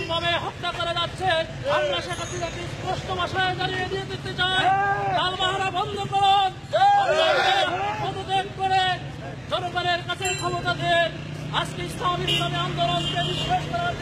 করেছে আমরা সেটা থেকে স্পষ্ট ভাষায় জানিয়ে দিয়ে দিতে চাই। তালবাহারা বন্ধ করুন। পদত্যাগ করে জনগণের কাছে ক্ষমতা দেন আজকে ইসলামী আন্দোলনকে বিশ্বাস করার